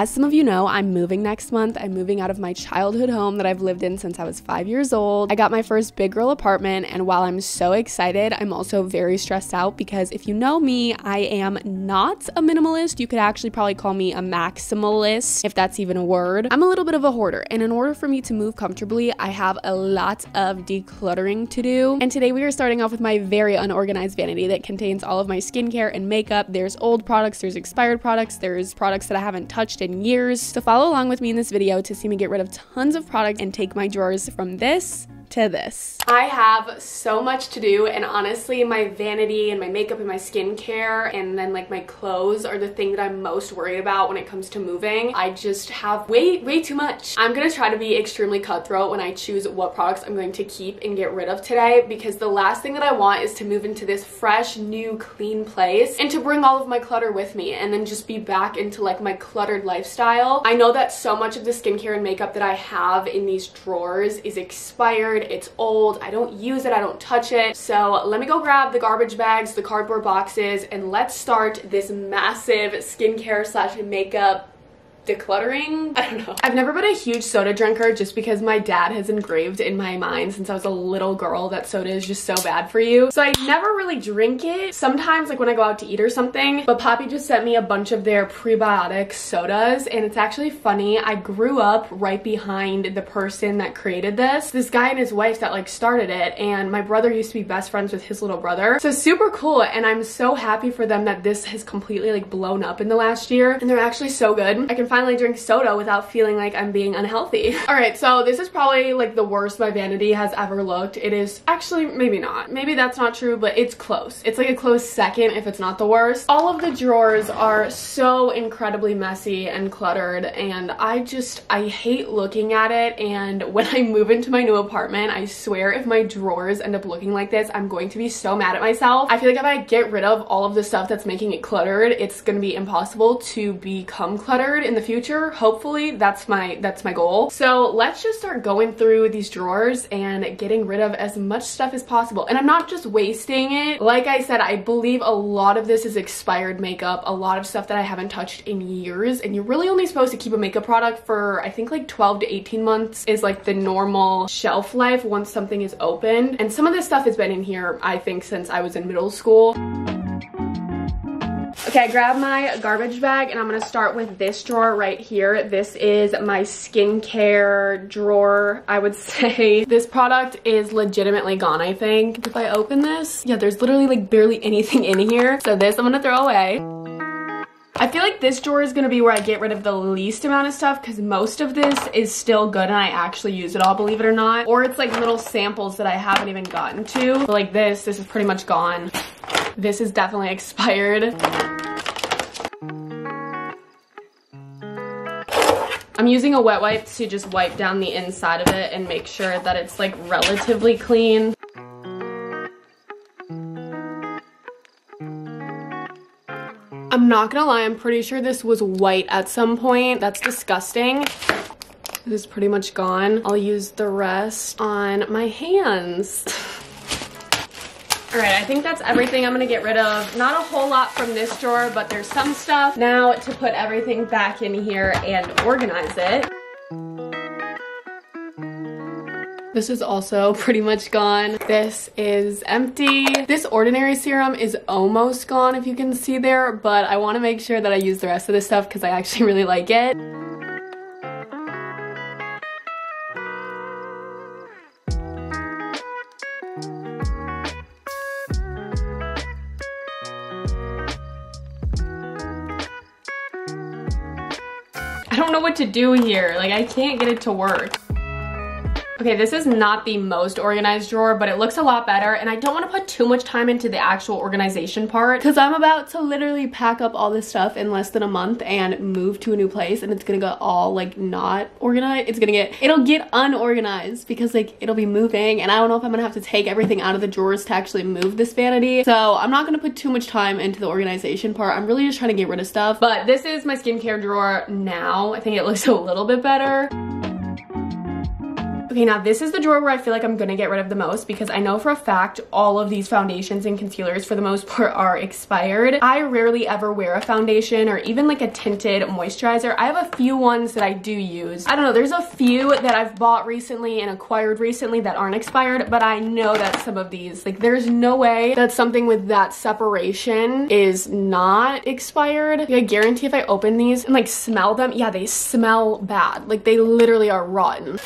As some of you know, I'm moving next month. I'm moving out of my childhood home that I've lived in since I was five years old. I got my first big girl apartment, and while I'm so excited, I'm also very stressed out because if you know me, I am not a minimalist. You could actually probably call me a maximalist, if that's even a word. I'm a little bit of a hoarder, and in order for me to move comfortably, I have a lot of decluttering to do. And today we are starting off with my very unorganized vanity that contains all of my skincare and makeup. There's old products, there's expired products, there's products that I haven't touched in years. So follow along with me in this video to see me get rid of tons of products and take my drawers from this to this. I have so much to do and honestly my vanity and my makeup and my skincare and then like my clothes are the thing that I'm most worried about when it comes to moving. I just have way, way too much. I'm gonna try to be extremely cutthroat when I choose what products I'm going to keep and get rid of today because the last thing that I want is to move into this fresh, new, clean place and to bring all of my clutter with me and then just be back into like my cluttered lifestyle. I know that so much of the skincare and makeup that I have in these drawers is expired it's old, I don't use it, I don't touch it. So let me go grab the garbage bags, the cardboard boxes, and let's start this massive skincare slash makeup decluttering. I don't know. I've never been a huge soda drinker just because my dad has engraved in my mind since I was a little girl that soda is just so bad for you. So I never really drink it. Sometimes like when I go out to eat or something, but Poppi just sent me a bunch of their prebiotic sodas and it's actually funny. I grew up right behind the person that created this. This guy and his wife that like started it and my brother used to be best friends with his little brother. So super cool and I'm so happy for them that this has completely like blown up in the last year and they're actually so good. I can finally drink soda without feeling like I'm being unhealthy. All right, so this is probably like the worst my vanity has ever looked. It is actually, maybe not. Maybe that's not true, but it's close. It's like a close second if it's not the worst. All of the drawers are so incredibly messy and cluttered and I just, I hate looking at it and when I move into my new apartment, I swear if my drawers end up looking like this, I'm going to be so mad at myself. I feel like if I get rid of all of the stuff that's making it cluttered, it's gonna be impossible to become cluttered in the future. Hopefully that's my that's my goal. So let's just start going through these drawers and getting rid of as much stuff as possible. And I'm not just wasting it. Like I said, I believe a lot of this is expired makeup, a lot of stuff that I haven't touched in years. And you're really only supposed to keep a makeup product for I think like 12 to 18 months is like the normal shelf life once something is opened. And some of this stuff has been in here, I think, since I was in middle school. Okay, I grabbed my garbage bag and I'm gonna start with this drawer right here. This is my skincare drawer, I would say. This product is legitimately gone, I think. If I open this, yeah, there's literally like barely anything in here. So this I'm gonna throw away. I feel like this drawer is gonna be where I get rid of the least amount of stuff because most of this is still good and I actually use it all, believe it or not. Or it's like little samples that I haven't even gotten to. Like this, this is pretty much gone. This is definitely expired. Using a wet wipe to just wipe down the inside of it and make sure that it's like relatively clean. I'm not gonna lie, I'm pretty sure this was white at some point. That's disgusting. This is pretty much gone. I'll use the rest on my hands. All right, I think that's everything I'm gonna get rid of. Not a whole lot from this drawer, but there's some stuff. Now to put everything back in here and organize it. This is also pretty much gone. This is empty. This Ordinary serum is almost gone if you can see there, but I wanna make sure that I use the rest of this stuff because I actually really like it. Don't know what to do here. Like, I can't get it to work. Okay, this is not the most organized drawer, but it looks a lot better. And I don't want to put too much time into the actual organization part because I'm about to literally pack up all this stuff in less than a month and move to a new place. And it's going to get all like not organized. It's going to get, it'll get unorganized because like it'll be moving. And I don't know if I'm going to have to take everything out of the drawers to actually move this vanity. So I'm not going to put too much time into the organization part. I'm really just trying to get rid of stuff. But this is my skincare drawer now. I think it looks a little bit better. Okay, now this is the drawer where I feel like I'm gonna get rid of the most because I know for a fact all of these foundations and concealers for the most part are expired. I rarely ever wear a foundation or even like a tinted moisturizer. I have a few ones that I do use. I don't know, there's a few that I've bought recently and acquired recently that aren't expired, but I know that some of these, like there's no way that something with that separation is not expired. Like, I guarantee if I open these and like smell them, yeah, they smell bad. Like they literally are rotten.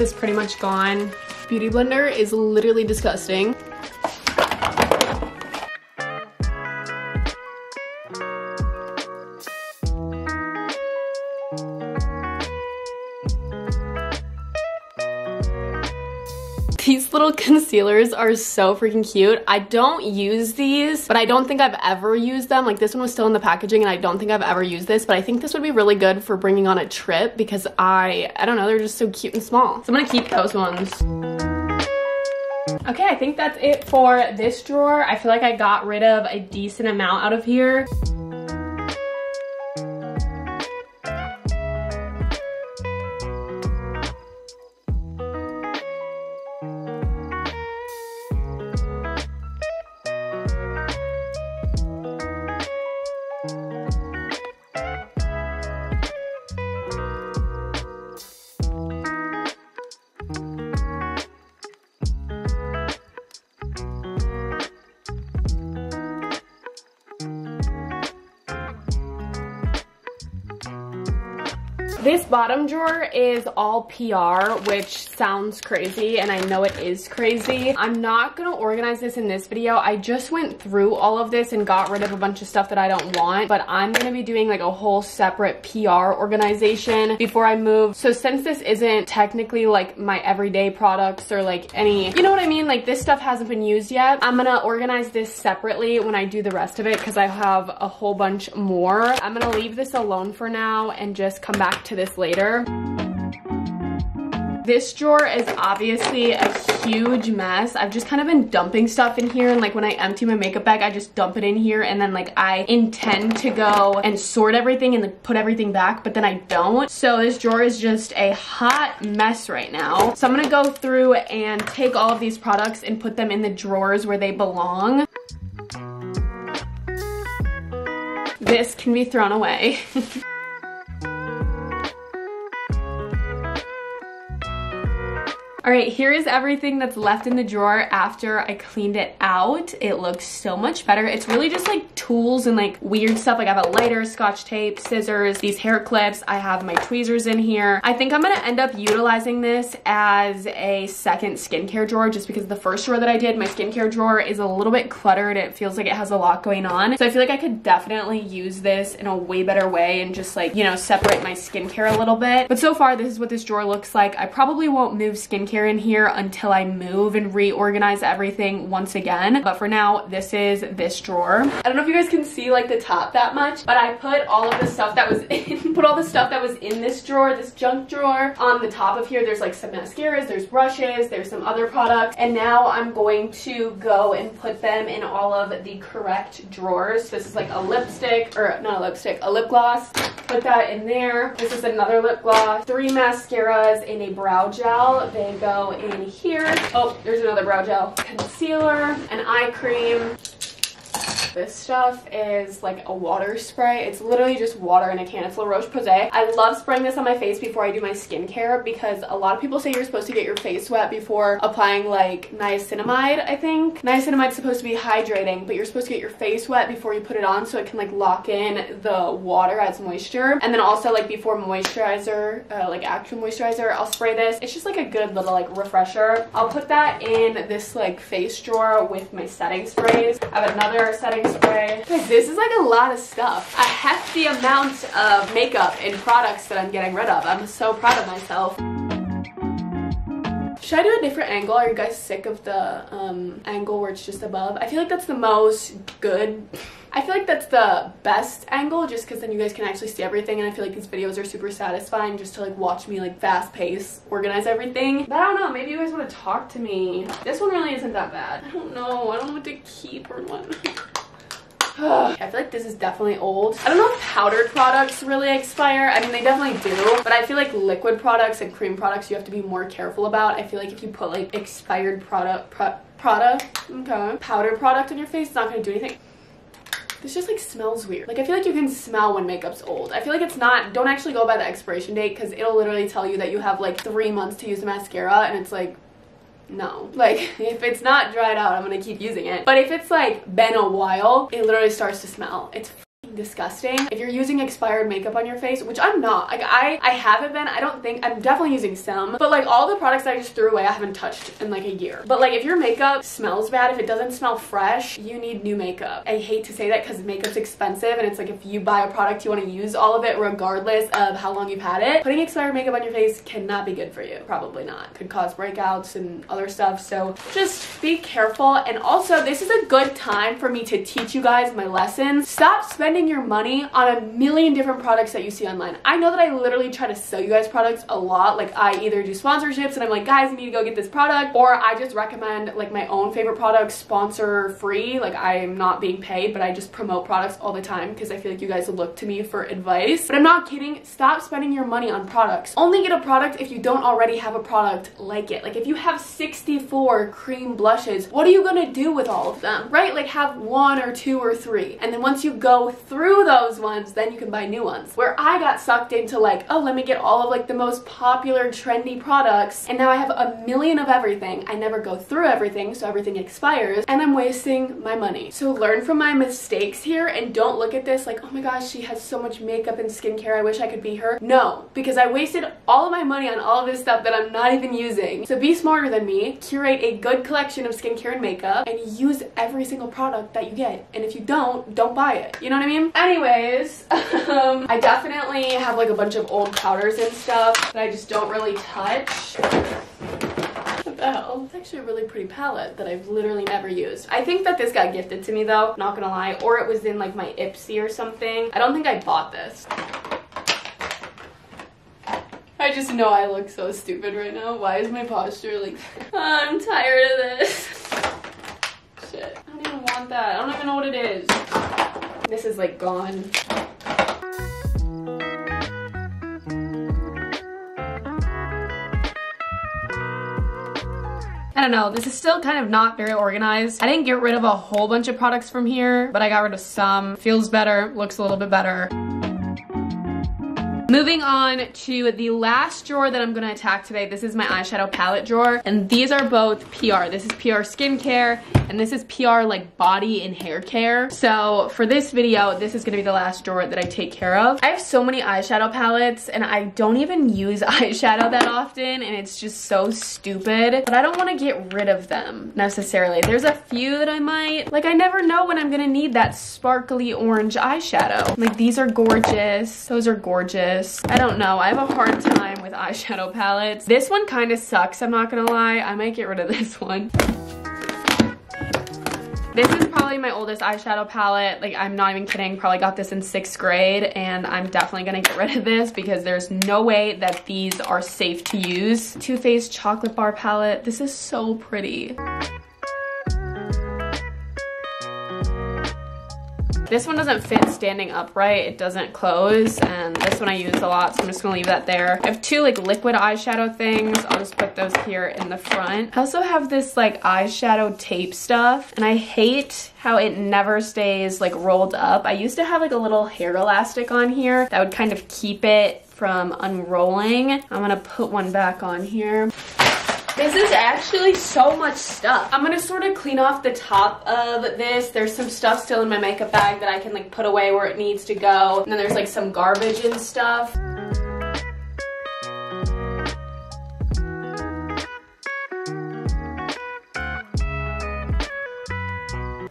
Is pretty much gone. Beauty blender is literally disgusting. Concealers are so freaking cute. I don't use these, but I don't think I've ever used them. Like this one was still in the packaging and I don't think I've ever used this, but I think this would be really good for bringing on a trip because I, I don't know, they're just so cute and small. So I'm gonna keep those ones. Okay, I think that's it for this drawer. I feel like I got rid of a decent amount out of here. This bottom drawer is all PR, which sounds crazy, and I know it is crazy. I'm not gonna organize this in this video. I just went through all of this and got rid of a bunch of stuff that I don't want, but I'm gonna be doing like a whole separate PR organization before I move. So since this isn't technically like my everyday products or like any, you know what I mean? Like this stuff hasn't been used yet. I'm gonna organize this separately when I do the rest of it because I have a whole bunch more. I'm gonna leave this alone for now and just come back to this later. This drawer is obviously a huge mess. I've just kind of been dumping stuff in here and like when I empty my makeup bag, I just dump it in here and then like I intend to go and sort everything and like put everything back, but then I don't. So this drawer is just a hot mess right now. So I'm gonna go through and take all of these products and put them in the drawers where they belong. This can be thrown away. All right, here is everything that's left in the drawer after I cleaned it out. It looks so much better. It's really just like tools and like weird stuff. Like I have a lighter, scotch tape, scissors, these hair clips. I have my tweezers in here. I think I'm gonna end up utilizing this as a second skincare drawer just because the first drawer that I did, my skincare drawer is a little bit cluttered. It feels like it has a lot going on. So I feel like I could definitely use this in a way better way and just like, you know, separate my skincare a little bit. But so far, this is what this drawer looks like. I probably won't move skincare in here until I move and reorganize everything once again. But for now, this is this drawer. I don't know if you guys can see like the top that much, but I put all of the stuff that was in, put all the stuff that was in this drawer, this junk drawer. On the top of here, there's like some mascaras, there's brushes, there's some other products. And now I'm going to go and put them in all of the correct drawers. This is like a lipstick, or not a lipstick, a lip gloss. Put that in there. This is another lip gloss. Three mascaras and a brow gel. They go go in here. Oh, there's another brow gel. Concealer, an eye cream, this stuff is like a water spray. It's literally just water in a can. It's La Roche-Posay. I love spraying this on my face before I do my skincare because a lot of people say you're supposed to get your face wet before applying like niacinamide, I think. Niacinamide is supposed to be hydrating, but you're supposed to get your face wet before you put it on so it can like lock in the water as moisture. And then also like before moisturizer, uh, like actual moisturizer, I'll spray this. It's just like a good little like refresher. I'll put that in this like face drawer with my setting sprays. I have another setting spray. Guys, this is like a lot of stuff. A hefty amount of makeup and products that I'm getting rid of. I'm so proud of myself. Should I do a different angle? Are you guys sick of the um, angle where it's just above? I feel like that's the most good. I feel like that's the best angle just because then you guys can actually see everything and I feel like these videos are super satisfying just to like watch me like fast pace organize everything. But I don't know, maybe you guys want to talk to me. This one really isn't that bad. I don't know. I don't know what to keep or what. I feel like this is definitely old. I don't know if powdered products really expire. I mean, they definitely do, but I feel like liquid products and cream products you have to be more careful about. I feel like if you put like expired product, pro product, okay, powder product on your face, it's not gonna do anything. This just like smells weird. Like I feel like you can smell when makeup's old. I feel like it's not, don't actually go by the expiration date because it'll literally tell you that you have like three months to use the mascara and it's like, no. Like, if it's not dried out, I'm gonna keep using it. But if it's like been a while, it literally starts to smell. It's disgusting. If you're using expired makeup on your face, which I'm not, like I, I haven't been, I don't think, I'm definitely using some, but like all the products I just threw away, I haven't touched in like a year. But like if your makeup smells bad, if it doesn't smell fresh, you need new makeup. I hate to say that because makeup's expensive and it's like if you buy a product, you want to use all of it regardless of how long you've had it. Putting expired makeup on your face cannot be good for you. Probably not. Could cause breakouts and other stuff. So just be careful. And also this is a good time for me to teach you guys my lessons. Stop spending spending your money on a million different products that you see online. I know that I literally try to sell you guys products a lot. Like I either do sponsorships and I'm like, guys, you need to go get this product, or I just recommend like my own favorite products sponsor free. Like I'm not being paid, but I just promote products all the time because I feel like you guys look to me for advice. But I'm not kidding. Stop spending your money on products. Only get a product if you don't already have a product like it. Like if you have 64 cream blushes, what are you gonna do with all of them, right? Like have one or two or three. And then once you go through through those ones, then you can buy new ones. Where I got sucked into like, oh, let me get all of like the most popular trendy products and now I have a million of everything. I never go through everything, so everything expires and I'm wasting my money. So learn from my mistakes here and don't look at this like, oh my gosh, she has so much makeup and skincare, I wish I could be her. No, because I wasted all of my money on all of this stuff that I'm not even using. So be smarter than me, curate a good collection of skincare and makeup, and use every single product that you get. And if you don't, don't buy it. You know what I mean? Anyways, um, I definitely have like a bunch of old powders and stuff that I just don't really touch. Hell? It's actually a really pretty palette that I've literally never used. I think that this got gifted to me though, not gonna lie, or it was in like my Ipsy or something. I don't think I bought this. I just know I look so stupid right now. Why is my posture like, oh, I'm tired of this. Shit, I don't even want that. I don't even know what it is. This is like gone. I don't know, this is still kind of not very organized. I didn't get rid of a whole bunch of products from here, but I got rid of some. Feels better, looks a little bit better. Moving on to the last drawer that I'm gonna attack today. This is my eyeshadow palette drawer. And these are both PR. This is PR skincare and this is PR like body and hair care. So for this video, this is gonna be the last drawer that I take care of. I have so many eyeshadow palettes and I don't even use eyeshadow that often and it's just so stupid. But I don't wanna get rid of them necessarily. There's a few that I might, like I never know when I'm gonna need that sparkly orange eyeshadow. Like these are gorgeous. Those are gorgeous this. I don't know. I have a hard time with eyeshadow palettes. This one kind of sucks, I'm not gonna lie. I might get rid of this one. This is probably my oldest eyeshadow palette. Like, I'm not even kidding. Probably got this in sixth grade, and I'm definitely gonna get rid of this because there's no way that these are safe to use. Too Faced Chocolate Bar Palette. This is so pretty. This one doesn't fit standing upright. It doesn't close. And this one I use a lot, so I'm just gonna leave that there. I have two like liquid eyeshadow things. I'll just put those here in the front. I also have this like eyeshadow tape stuff. And I hate how it never stays like rolled up. I used to have like a little hair elastic on here that would kind of keep it from unrolling. I'm gonna put one back on here. This is actually so much stuff. I'm gonna sort of clean off the top of this. There's some stuff still in my makeup bag that I can like put away where it needs to go. And then there's like some garbage and stuff.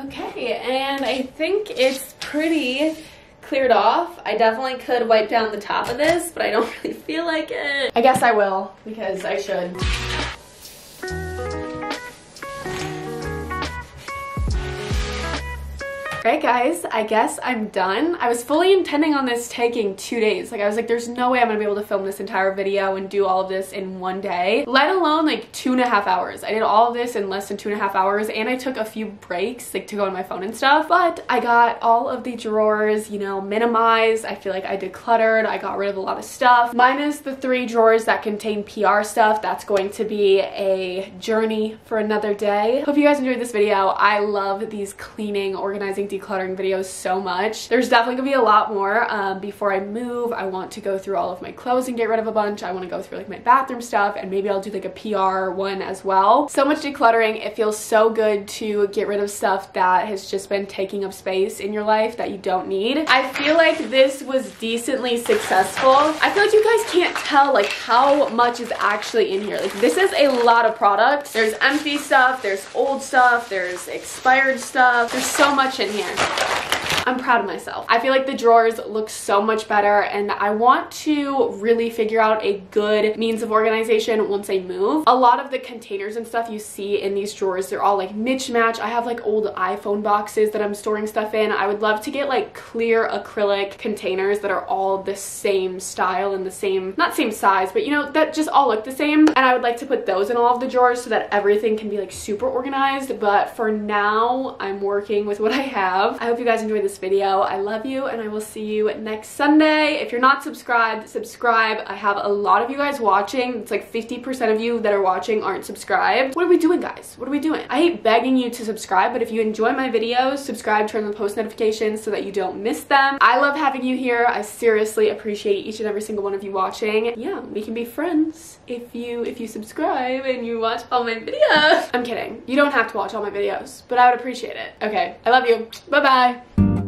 Okay, and I think it's pretty cleared off. I definitely could wipe down the top of this, but I don't really feel like it. I guess I will, because I should. Right guys, I guess I'm done. I was fully intending on this taking two days. Like I was like, there's no way I'm gonna be able to film this entire video and do all of this in one day, let alone like two and a half hours. I did all of this in less than two and a half hours and I took a few breaks like to go on my phone and stuff, but I got all of the drawers, you know, minimized. I feel like I decluttered. I got rid of a lot of stuff. Minus the three drawers that contain PR stuff. That's going to be a journey for another day. Hope you guys enjoyed this video. I love these cleaning, organizing, decluttering videos so much. There's definitely gonna be a lot more. Um, before I move, I want to go through all of my clothes and get rid of a bunch. I wanna go through like my bathroom stuff and maybe I'll do like a PR one as well. So much decluttering. It feels so good to get rid of stuff that has just been taking up space in your life that you don't need. I feel like this was decently successful. I feel like you guys can't tell like how much is actually in here. Like this is a lot of products. There's empty stuff, there's old stuff, there's expired stuff. There's so much in here here. I'm proud of myself. I feel like the drawers look so much better and I want to really figure out a good means of organization once I move. A lot of the containers and stuff you see in these drawers, they're all like mismatch. I have like old iPhone boxes that I'm storing stuff in. I would love to get like clear acrylic containers that are all the same style and the same, not same size, but you know, that just all look the same. And I would like to put those in all of the drawers so that everything can be like super organized. But for now, I'm working with what I have. I hope you guys enjoyed this video. I love you and I will see you next Sunday. If you're not subscribed, subscribe. I have a lot of you guys watching. It's like 50% of you that are watching aren't subscribed. What are we doing guys? What are we doing? I hate begging you to subscribe, but if you enjoy my videos, subscribe, turn on the post notifications so that you don't miss them. I love having you here. I seriously appreciate each and every single one of you watching. Yeah, we can be friends if you if you subscribe and you watch all my videos. I'm kidding. You don't have to watch all my videos, but I would appreciate it. Okay, I love you. Bye-bye.